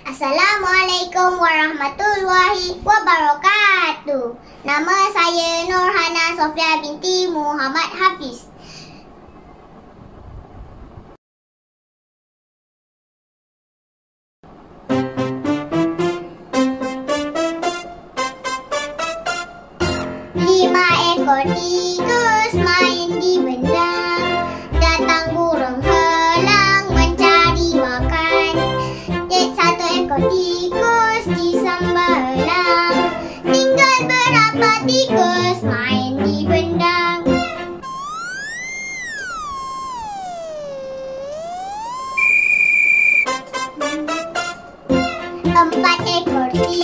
Assalamualaikum warahmatullahi wabarakatuh. Nama saya Nurhana Sofia binti Muhammad Hafiz. Lima ekor tikus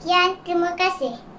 sekian terima kasih.